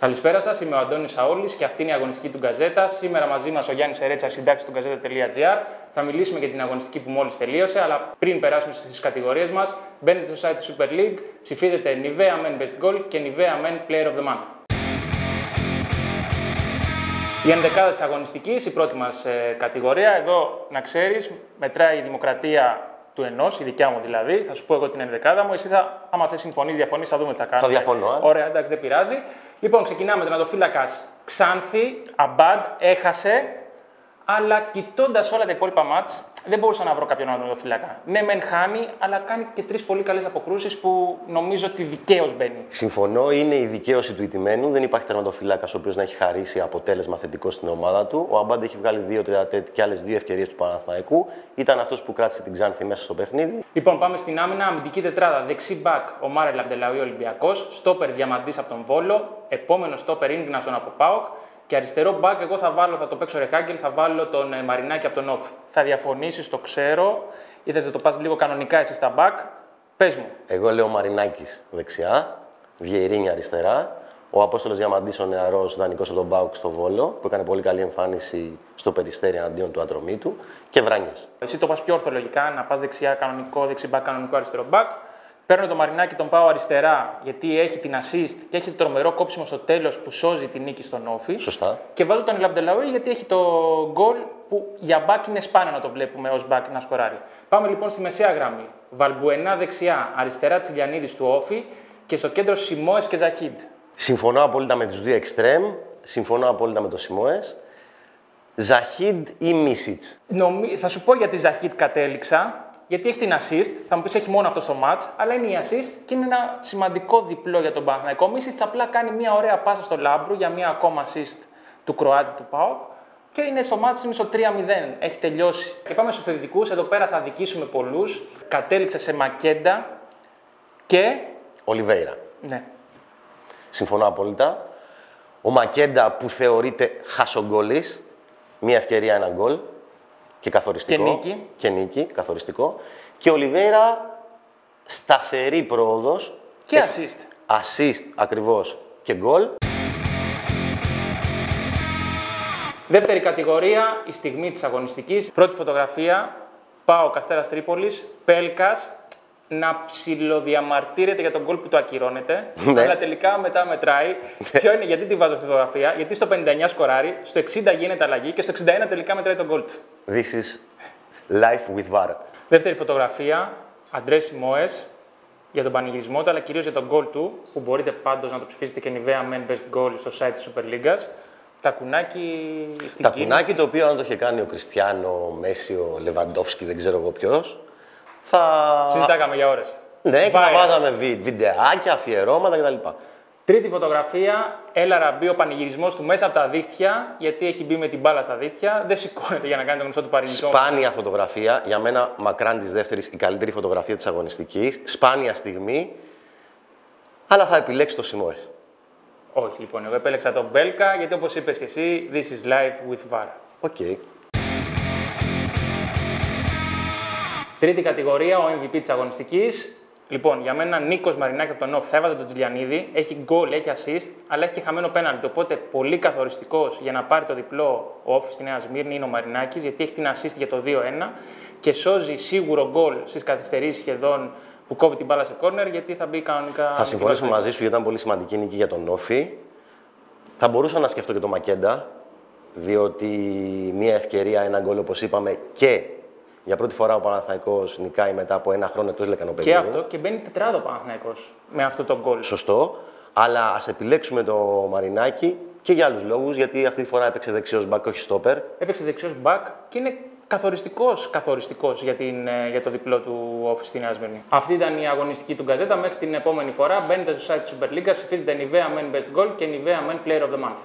Καλησπέρα σας, είμαι ο Αντώνης Σαόλης και αυτή είναι η αγωνιστική του Γκαζέτα. Σήμερα μαζί μας ο Γιάννης Ερέτσα, συντάξει του Γκαζέτα.gr. Θα μιλήσουμε για την αγωνιστική που μόλις τελείωσε, αλλά πριν περάσουμε στις κατηγορίες μας, μπαίνετε στο site του Super League, ψηφίζετε Nivea Men Best Goal και Nivea Men Player of the Month. Η ενδεκάδα της αγωνιστικής, η πρώτη μας ε, κατηγορία. Εδώ, να ξέρεις, μετράει η δημοκρατία του ενός, η δικιά μου δηλαδή. Θα σου πω εγώ την ενδεκάδα μου. Εσύ θα, άμα θες συμφωνείς, διαφωνείς, θα δούμε τι θα κάνουμε. Θα διαφωνώ. Ε. Ωραία, εντάξει, δεν πειράζει. Λοιπόν, ξεκινάμε με τον Ατοφύλακα. Ξάνθη, Αμπάντ, έχασε. Αλλά κοιτώντας όλα τα υπόλοιπα μάτς, δεν μπορούσα να βρω κάποιον άλλο φυλακά. Ναι, μεν χάνει, αλλά κάνει και τρεις πολύ καλές αποκρούσεις που νομίζω ότι δικαίως μπαίνει. Συμφωνώ, είναι η δικαίωση του ηττημένου. Δεν υπάρχει τερματοφυλάκας ο οποίος να έχει χαρίσει αποτέλεσμα θετικό στην ομάδα του. Ο Αμπάντ έχει βγάλει δύο τετατέτ και άλλες δύο ευκαιρίες του Παναθηναϊκού. Ήταν αυτός που κράτησε την Ξάνθη μέσα στο παιχνίδι. Λοιπόν, πάμε στην άμυνα. Αμυντική τετράδα. Δεξί μπακ ο Μάρελ Αμπτελαουή Ολυμπιακός. Στόπερ Διαμαντής από τον Βόλο. Επόμενο στόπερ Ινγκνασον από Πάοκ. Και αριστερό μπακ, εγώ θα βάλω, θα το παίξω Ρεχάγκελ, θα βάλω τον ε, Μαρινάκη από τον ΟΦΗ. Θα διαφωνήσεις, το ξέρω. Ή θα το πας λίγο κανονικά εσύ στα μπακ. Πες μου. Εγώ λέω Μαρινάκης δεξιά, Βιεϊρίνια αριστερά. Ο Απόστολος Διαμαντής, ο νεαρός δανεικός από τον ΠΑΟΚ στο Βόλο, που έκανε πολύ καλή εμφάνιση στο Περιστέρι εναντίον του Ατρομήτου. Και Βράνιες. Εσύ το πας πιο ορθολογικά, να πας δεξιά κανονικό, δεξί μπακ, κανονικό αριστερό μπακ. Παίρνω το Μαρινάκη, τον πάω αριστερά, γιατί έχει την assist και έχει το τρομερό κόψιμο στο τέλος που σώζει την νίκη στον ΟΦΗ. Σωστά. Και βάζω τον Λαμπτελαούι γιατί έχει το γκολ που για μπακ είναι σπάνιο να το βλέπουμε ως μπακ να σκοράρει. Πάμε λοιπόν στη μεσαία γραμμή. Βαλμπουενά δεξιά, αριστερά Τσιλιανίδης του Όφη και στο κέντρο Σιμόε και Ζαχίντ. Συμφωνώ απόλυτα με τους δύο εξτρέμ. Συμφωνώ απόλυτα με το Σιμόε. Ζαχίντ ή Μίσιτς. Νομι... Θα σου πω γιατί Ζαχίντ κατέληξα γιατί έχει την assist. Θα μου πεις έχει μόνο αυτό στο match, αλλά είναι η assist και είναι ένα σημαντικό διπλό για τον Παναθηναϊκό. Ο Μίσιτ απλά κάνει μια ωραία πάσα στο Λάμπρου για μια ακόμα assist του Κροάτη του Πάοκ και είναι στο match είναι στο 3-0. Έχει τελειώσει. Και πάμε στους επιθετικού. Εδώ πέρα θα δικήσουμε πολλούς. Κατέληξε σε Μακέντα και. Ολιβέηρα. Ναι. Συμφωνώ απόλυτα. Ο Μακέντα που θεωρείται χασογκόλης, μία ευκαιρία, ένα γκολ και καθοριστικό. Και νίκη. Και νίκη, καθοριστικό. Και ο Ολιβέηρα σταθερή πρόοδος. Και assist. Assist ακριβώς και γκολ. Δεύτερη κατηγορία, η στιγμή της αγωνιστικής. Πρώτη φωτογραφία, πάω Καστέρας Τρίπολης, Πέλκας, να ψιλοδιαμαρτύρεται για τον κόλ που το ακυρώνεται. Ναι. Αλλά τελικά μετά μετράει. Ποιο είναι, γιατί τη βάζω αυτή τη φωτογραφία, Γιατί στο 59 σκοράρει, στο 60 γίνεται αλλαγή και στο 61 τελικά μετράει τον κόλ του. This is life with VAR. Δεύτερη φωτογραφία, Αντρέ Σιμόε για τον πανηγυρισμό του, αλλά κυρίως για τον γκολ του, που μπορείτε πάντως να το ψηφίσετε και Nivea Men Best Goal στο site της Super League. Τακουνάκι στην Τα κίνηση. κουνάκι το οποίο αν το είχε κάνει ο Κριστιανό, Μέση, ο Λεβαντόφσκι, δεν ξέρω εγώ ποιος. Θα. Συζητάγαμε για ώρες. Ναι, και θα βάζαμε βι- βιντεάκια, αφιερώματα κτλ. Τρίτη φωτογραφία, έλα ραμπή ο πανηγυρισμός του μέσα από τα δίχτυα, γιατί έχει μπει με την μπάλα στα δίχτυα. Δεν σηκώνεται για να κάνει τον γνωστό του πανηγυρισμό. Σπάνια φωτογραφία. Για μένα, μακράν της δεύτερης, η καλύτερη φωτογραφία της αγωνιστικής. Σπάνια στιγμή. Αλλά θα επιλέξει το Σιμόε. Όχι, λοιπόν, εγώ επέλεξα τον Πέλκα, γιατί όπως είπες και εσύ, this is life with VAR. OK. Τρίτη κατηγορία, ο MVP της αγωνιστικής. Λοιπόν, για μένα Νίκος Μαρινάκη από τον ΟΦΗ θα έβαζε τον Τζιλιανίδη. Έχει γκολ, έχει assist, αλλά έχει και χαμένο πέναλτι. Οπότε πολύ καθοριστικός για να πάρει το διπλό ο ΟΦΗ στη Νέας Σμύρνη είναι ο Μαρινάκης, γιατί έχει την assist για το 2-1 και σώζει σίγουρο γκολ στις καθυστερήσεις σχεδόν που κόβει την μπάλα σε κόρνερ, γιατί θα μπει κανονικά. Θα συμφωνήσω μαζί σου γιατί ήταν πολύ σημαντική νίκη για τον Όφη. Θα μπορούσα να σκεφτώ και τον Μακέντα, διότι μια ευκαιρία, ένα γκολ όπως είπαμε και για πρώτη φορά ο Παναθαϊκός νικάει μετά από ένα χρόνο εκτός Και λεκανοπαιδίου. αυτό και μπαίνει τετράδο ο Παναθηναϊκός με αυτό το γκολ. Σωστό. Αλλά ας επιλέξουμε το Μαρινάκι και για άλλους λόγους, γιατί αυτή τη φορά έπαιξε δεξιός μπακ, όχι στόπερ. Έπαιξε δεξιός μπακ και είναι καθοριστικός καθοριστικός για, την, ε, για το διπλό του Όφη στη Νέα Σμύρνη. Αυτή ήταν η αγωνιστική του Γκαζέτα. Μέχρι την επόμενη φορά μπαίνετε στο site του Super League, ψηφίζετε Nivea Men Best Goal και Nivea Men Player of the Month.